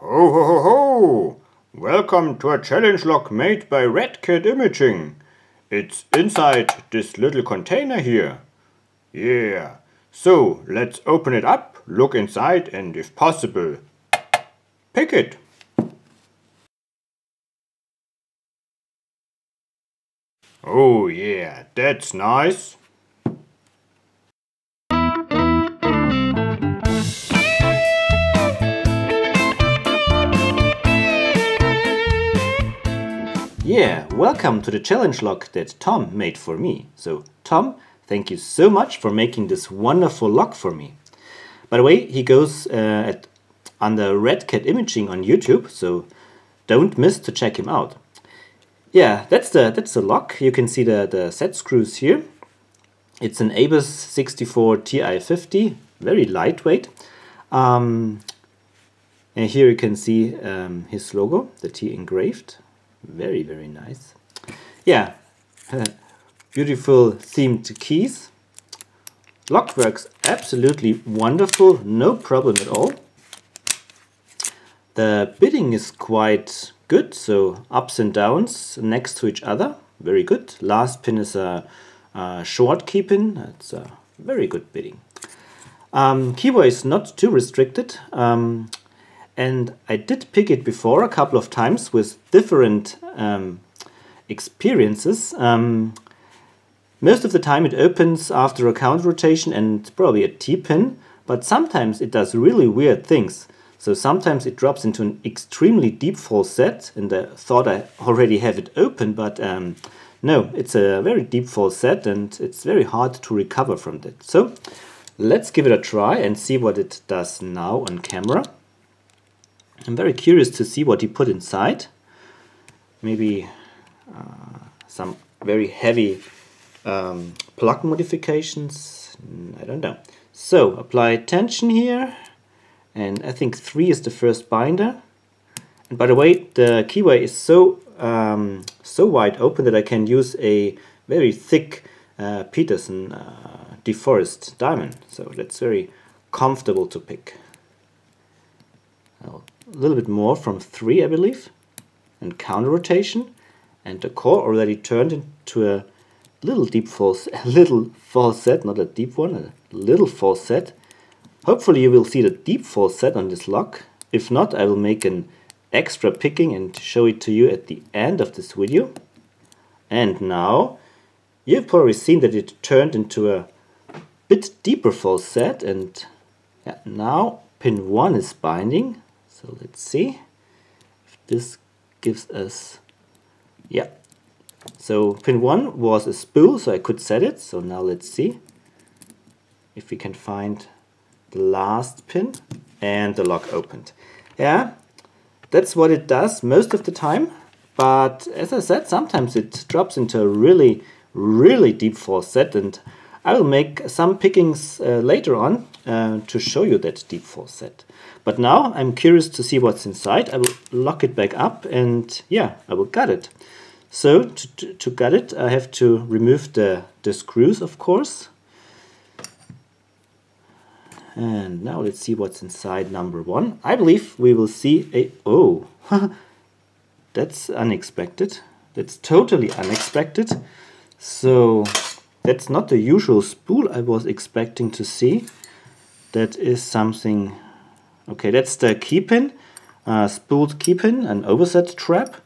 Ho ho ho ho! Welcome to a challenge lock made by Red Cat Imaging. It's inside this little container here. Yeah. So let's open it up, look inside and if possible, pick it. Oh yeah, that's nice. Yeah, welcome to the challenge lock that Tom made for me. So, Tom, thank you so much for making this wonderful lock for me. By the way, he goes uh, at, under Red Cat Imaging on YouTube, so don't miss to check him out. Yeah, that's the that's the lock. You can see the, the set screws here. It's an ABUS 64 TI-50, very lightweight. Um, and here you can see um, his logo that he engraved very, very nice. Yeah, beautiful themed keys. Lock works absolutely wonderful, no problem at all. The bidding is quite good, so ups and downs next to each other, very good. Last pin is a, a short key pin, that's a very good bidding. Um, keyway is not too restricted. Um, and I did pick it before a couple of times with different um, experiences. Um, most of the time it opens after a count rotation and probably a T-pin, but sometimes it does really weird things. So sometimes it drops into an extremely deep false set, and I thought I already have it open, but um, no, it's a very deep false set, and it's very hard to recover from that. So let's give it a try and see what it does now on camera. I'm very curious to see what he put inside. Maybe uh, some very heavy um, plug modifications. I don't know. So apply tension here, and I think three is the first binder. And by the way, the keyway is so um, so wide open that I can use a very thick uh, Peterson uh, DeForest diamond. So that's very comfortable to pick. I'll a little bit more from 3 I believe and counter rotation and the core already turned into a little deep false a little falset not a deep one a little falset hopefully you will see the deep falset on this lock. If not I will make an extra picking and show it to you at the end of this video. And now you've probably seen that it turned into a bit deeper falset and yeah, now pin 1 is binding so let's see if this gives us, yeah. So pin 1 was a spool, so I could set it. So now let's see if we can find the last pin and the lock opened. Yeah, that's what it does most of the time. But as I said, sometimes it drops into a really, really deep false set and I will make some pickings uh, later on uh, to show you that deep set. But now I'm curious to see what's inside. I will lock it back up and yeah, I will gut it. So to, to, to gut it, I have to remove the, the screws, of course. And now let's see what's inside number one. I believe we will see a... Oh, that's unexpected. That's totally unexpected. So that's not the usual spool I was expecting to see. That is something Okay, that's the key pin, uh, spooled key pin, an overset trap,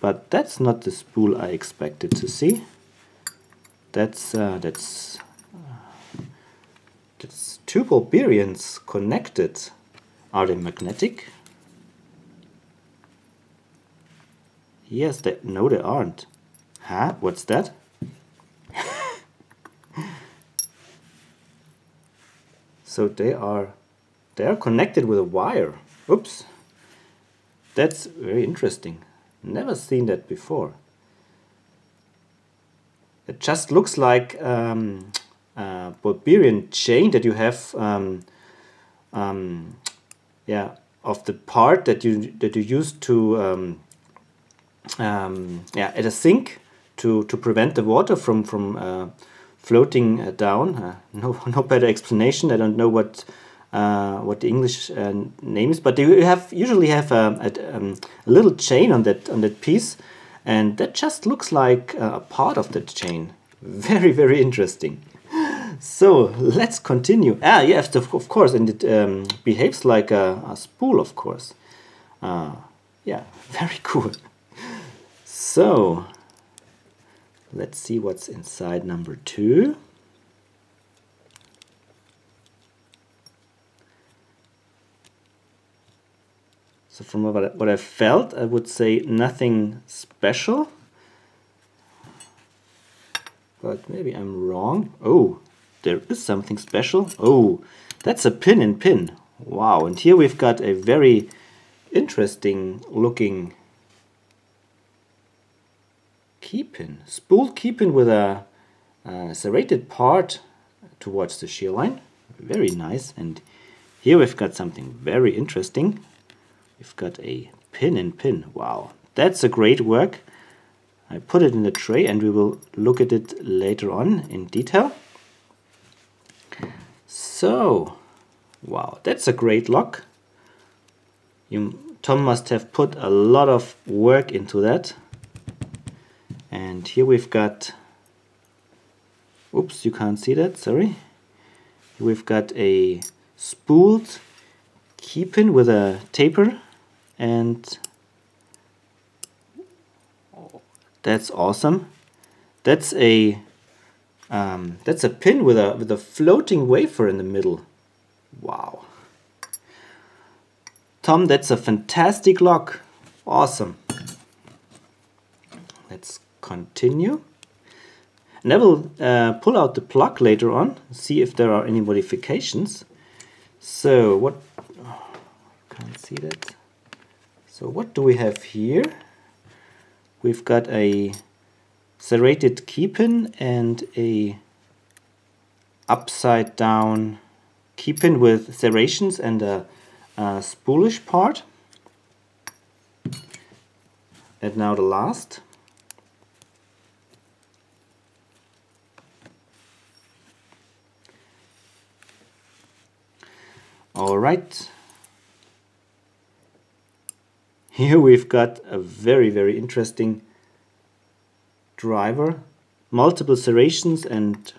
but that's not the spool I expected to see. That's uh, that's uh, that's two ball bearings connected. Are they magnetic? Yes, they no, they aren't. Huh? What's that? So they are they are connected with a wire. Oops. That's very interesting. Never seen that before. It just looks like um, a Bulgarian chain that you have um, um, yeah, of the part that you that you use to um, um, yeah at a sink to to prevent the water from from uh, floating uh, down. Uh, no no better explanation. I don't know what uh, what the English name is, but you have usually have a, a, um, a, little chain on that on that piece, and that just looks like a part of that chain. Very very interesting. So let's continue. Ah, yes, of course, and it um, behaves like a, a, spool, of course. Uh, yeah, very cool. So let's see what's inside number two. So from what I, what I felt, I would say nothing special. But maybe I'm wrong. Oh, there is something special. Oh, that's a pin in pin. Wow, and here we've got a very interesting looking key pin. Spooled key pin with a, a serrated part towards the shear line. Very nice. And here we've got something very interesting. We've got a pin in pin. Wow, that's a great work. I put it in the tray and we will look at it later on in detail. So, wow, that's a great lock. You, Tom must have put a lot of work into that. Here we've got, oops, you can't see that, sorry. We've got a spooled key pin with a taper and that's awesome. That's a um, that's a pin with a with a floating wafer in the middle. Wow. Tom, that's a fantastic lock. Awesome. Continue. And I will uh, pull out the plug later on, see if there are any modifications. So what, oh, can't see that. So what do we have here? We've got a serrated key pin and a upside down key pin with serrations and a, a spoolish part. And now the last. All right, here we've got a very, very interesting driver, multiple serrations and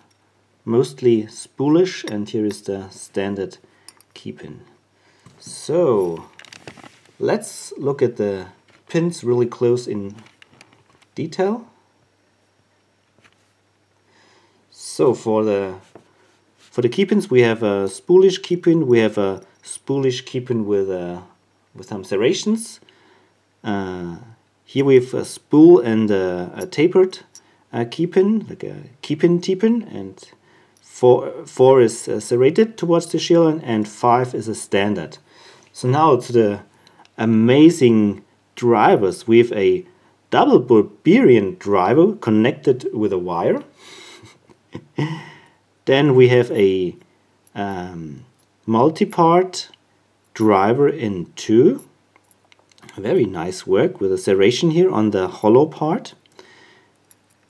mostly spoolish and here is the standard key pin. So let's look at the pins really close in detail. So for the for the key pins we have a spoolish key pin, we have a spoolish key pin with a with some serrations uh, here we have a spool and a, a tapered uh, key pin, like a key pin T-pin, and four, four is uh, serrated towards the shear and five is a standard. So now to the amazing drivers. We have a double Bulgarian driver connected with a wire. then we have a um, multi-part driver in two very nice work with a serration here on the hollow part.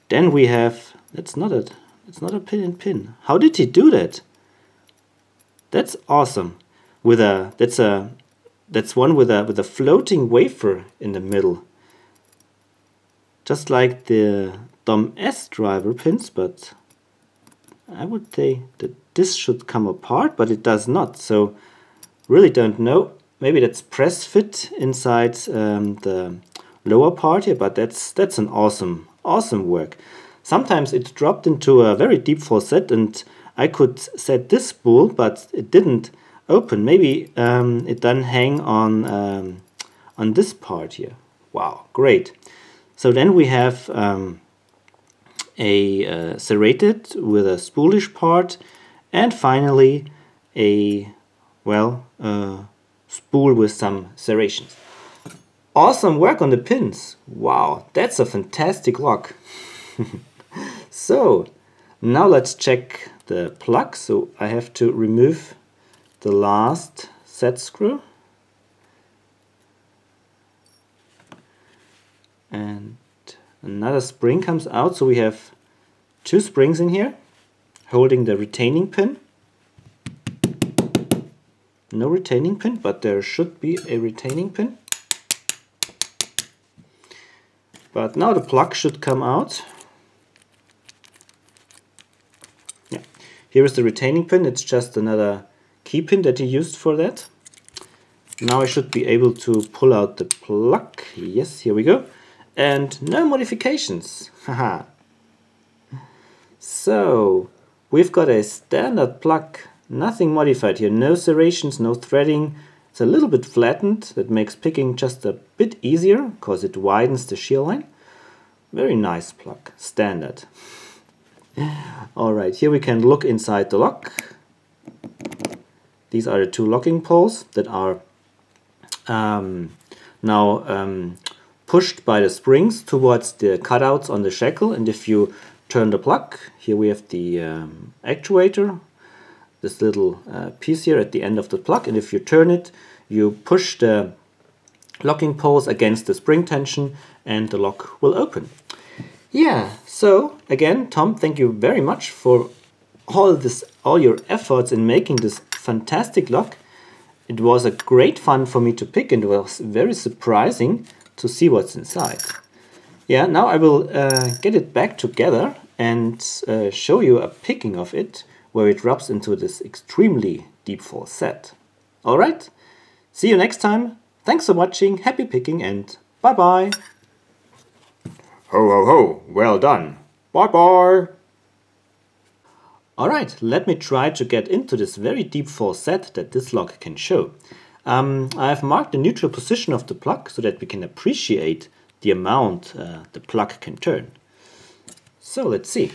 Then we have, that's not a, it's not a pin and pin. How did he do that? That's awesome. With a, that's a, that's one with a, with a floating wafer in the middle. Just like the DOM S driver pins, but I would say that this should come apart, but it does not. So really don't know maybe that's press fit inside um, the lower part here, but that's that's an awesome, awesome work. Sometimes it dropped into a very deep falset and I could set this spool, but it didn't open. Maybe um, it doesn't hang on, um, on this part here. Wow, great. So then we have um, a uh, serrated with a spoolish part and finally a, well, uh, spool with some serrations. Awesome work on the pins. Wow, that's a fantastic lock. so, now let's check the plug. So I have to remove the last set screw. And another spring comes out. So we have two springs in here holding the retaining pin. no retaining pin, but there should be a retaining pin. But now the plug should come out. Yeah, here is the retaining pin. It's just another key pin that he used for that. Now I should be able to pull out the plug. Yes, here we go. And no modifications. Haha. so, we've got a standard plug. Nothing modified here. No serrations, no threading. It's a little bit flattened. That makes picking just a bit easier because it widens the shear line. Very nice plug. Standard. Alright, here we can look inside the lock. These are the two locking pawls that are um, now um, pushed by the springs towards the cutouts on the shackle. And if you turn the plug, here we have the um, actuator, this little uh, piece here at the end of the plug. And if you turn it you push the locking pawls against the spring tension and the lock will open. Yeah, so again Tom thank you very much for all this all your efforts in making this fantastic lock. It was a great fun for me to pick and it was very surprising to see what's inside. Yeah, now I will uh, get it back together and uh, show you a picking of it where it rubs into this extremely deep false set. Alright, see you next time. Thanks for watching, happy picking and bye bye. Ho ho ho, well done. Bye bye. Alright, let me try to get into this very deep false set that this lock can show. Um, I have marked the neutral position of the plug so that we can appreciate the amount uh, the plug can turn. So let's see.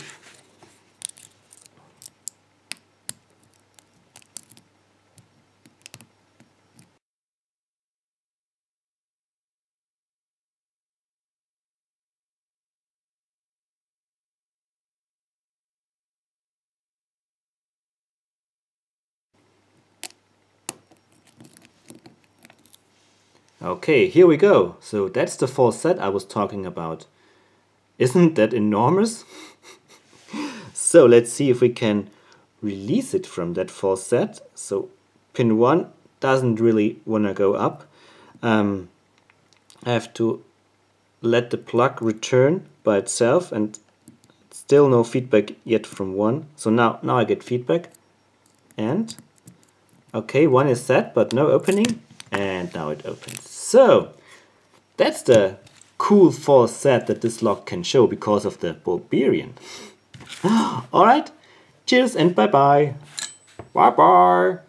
Okay, here we go. So that's the falset I was talking about. Isn't that enormous? so let's see if we can release it from that falset. So pin 1 doesn't really want to go up. Um, I have to let the plug return by itself and still no feedback yet from 1. So now, now I get feedback. And, okay, 1 is set but no opening and now it opens. So that's the cool false falset that this lock can show because of the Bulberian. Alright, cheers and bye bye. Bye bye.